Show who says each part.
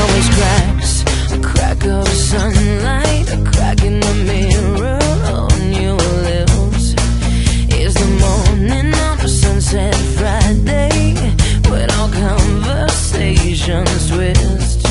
Speaker 1: always cracks. A crack of sunlight A crack in the mirror On your lips. Is the morning of a sunset Friday When all conversations twist.